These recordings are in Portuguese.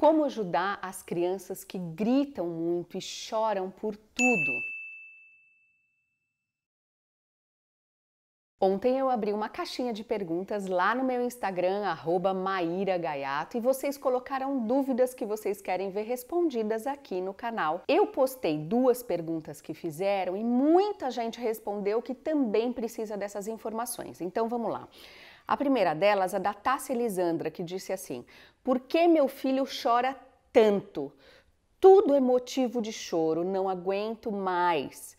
Como ajudar as crianças que gritam muito e choram por tudo? Ontem eu abri uma caixinha de perguntas lá no meu Instagram, @maíra_gaiato, e vocês colocaram dúvidas que vocês querem ver respondidas aqui no canal. Eu postei duas perguntas que fizeram e muita gente respondeu que também precisa dessas informações. Então vamos lá. A primeira delas é da Tássia Elisandra, que disse assim: Por que meu filho chora tanto? Tudo é motivo de choro, não aguento mais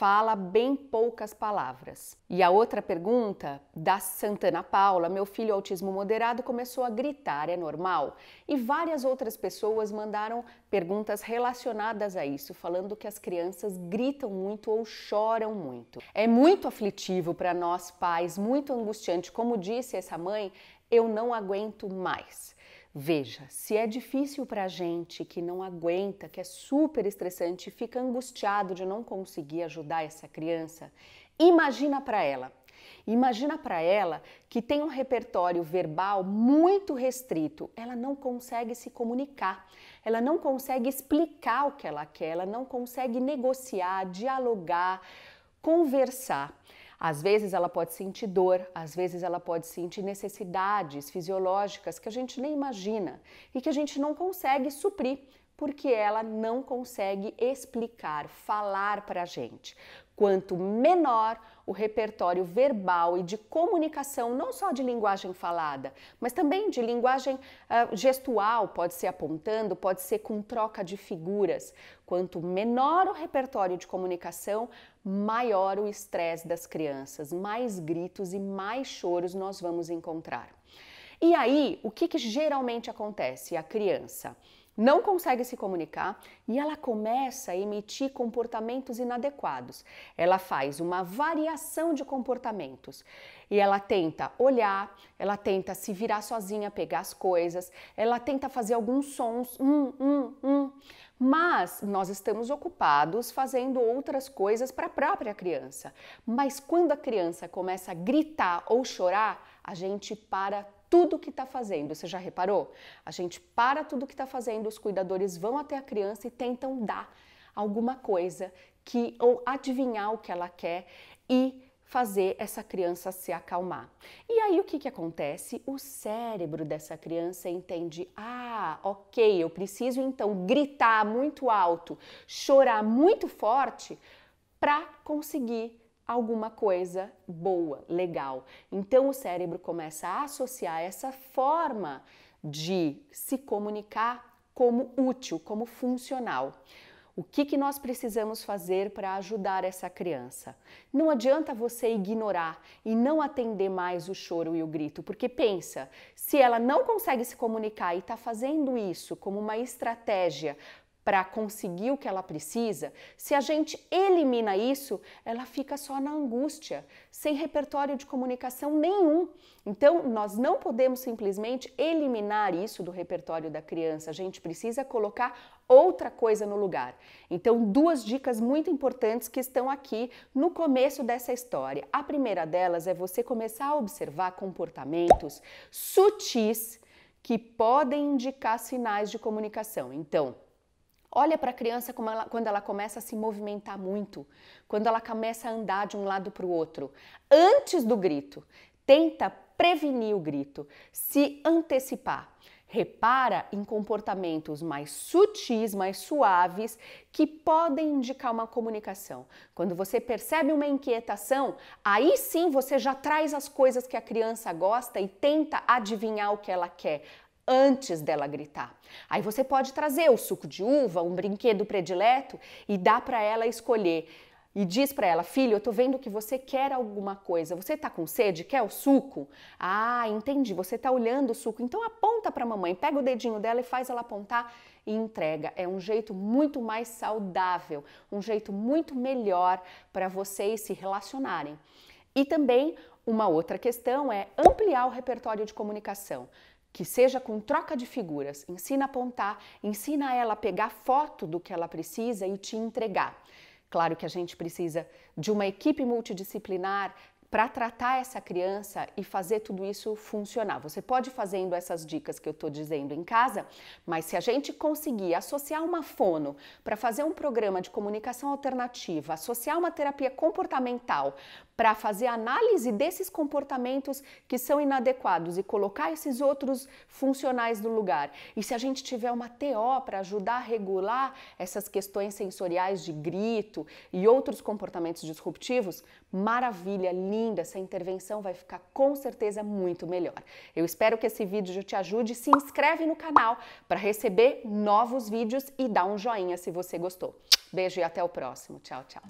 fala bem poucas palavras. E a outra pergunta, da Santana Paula, meu filho autismo moderado começou a gritar, é normal? E várias outras pessoas mandaram perguntas relacionadas a isso, falando que as crianças gritam muito ou choram muito. É muito aflitivo para nós pais, muito angustiante. Como disse essa mãe, eu não aguento mais. Veja, se é difícil para a gente que não aguenta, que é super estressante, fica angustiado de não conseguir ajudar essa criança, imagina para ela. Imagina para ela que tem um repertório verbal muito restrito, ela não consegue se comunicar, ela não consegue explicar o que ela quer, ela não consegue negociar, dialogar, conversar. Às vezes ela pode sentir dor, às vezes ela pode sentir necessidades fisiológicas que a gente nem imagina e que a gente não consegue suprir porque ela não consegue explicar, falar para a gente. Quanto menor o repertório verbal e de comunicação, não só de linguagem falada, mas também de linguagem uh, gestual, pode ser apontando, pode ser com troca de figuras. Quanto menor o repertório de comunicação, maior o estresse das crianças, mais gritos e mais choros nós vamos encontrar. E aí, o que, que geralmente acontece? A criança não consegue se comunicar e ela começa a emitir comportamentos inadequados. Ela faz uma variação de comportamentos e ela tenta olhar, ela tenta se virar sozinha, pegar as coisas, ela tenta fazer alguns sons, um, um, um, mas nós estamos ocupados fazendo outras coisas para a própria criança. Mas quando a criança começa a gritar ou chorar, a gente para tudo que está fazendo. Você já reparou? A gente para tudo que está fazendo, os cuidadores vão até a criança e tentam dar alguma coisa que ou adivinhar o que ela quer e fazer essa criança se acalmar. E aí o que, que acontece? O cérebro dessa criança entende: ah, ok, eu preciso então gritar muito alto, chorar muito forte para conseguir alguma coisa boa, legal. Então o cérebro começa a associar essa forma de se comunicar como útil, como funcional. O que, que nós precisamos fazer para ajudar essa criança? Não adianta você ignorar e não atender mais o choro e o grito, porque pensa, se ela não consegue se comunicar e está fazendo isso como uma estratégia para conseguir o que ela precisa, se a gente elimina isso, ela fica só na angústia, sem repertório de comunicação nenhum. Então, nós não podemos simplesmente eliminar isso do repertório da criança, a gente precisa colocar outra coisa no lugar. Então, duas dicas muito importantes que estão aqui no começo dessa história. A primeira delas é você começar a observar comportamentos sutis que podem indicar sinais de comunicação. Então, Olha para a criança ela, quando ela começa a se movimentar muito, quando ela começa a andar de um lado para o outro. Antes do grito, tenta prevenir o grito, se antecipar. Repara em comportamentos mais sutis, mais suaves, que podem indicar uma comunicação. Quando você percebe uma inquietação, aí sim você já traz as coisas que a criança gosta e tenta adivinhar o que ela quer antes dela gritar. Aí você pode trazer o suco de uva, um brinquedo predileto e dá para ela escolher. E diz para ela, filho, eu tô vendo que você quer alguma coisa. Você tá com sede? Quer o suco? Ah, entendi. Você tá olhando o suco. Então aponta para a mamãe, pega o dedinho dela e faz ela apontar e entrega. É um jeito muito mais saudável, um jeito muito melhor para vocês se relacionarem. E também uma outra questão é ampliar o repertório de comunicação que seja com troca de figuras, ensina a apontar, ensina ela a pegar foto do que ela precisa e te entregar. Claro que a gente precisa de uma equipe multidisciplinar para tratar essa criança e fazer tudo isso funcionar. Você pode fazendo essas dicas que eu estou dizendo em casa, mas se a gente conseguir associar uma fono para fazer um programa de comunicação alternativa, associar uma terapia comportamental para fazer análise desses comportamentos que são inadequados e colocar esses outros funcionais no lugar. E se a gente tiver uma TO para ajudar a regular essas questões sensoriais de grito e outros comportamentos disruptivos, maravilha, linda, essa intervenção vai ficar com certeza muito melhor. Eu espero que esse vídeo te ajude. Se inscreve no canal para receber novos vídeos e dá um joinha se você gostou. Beijo e até o próximo. Tchau, tchau.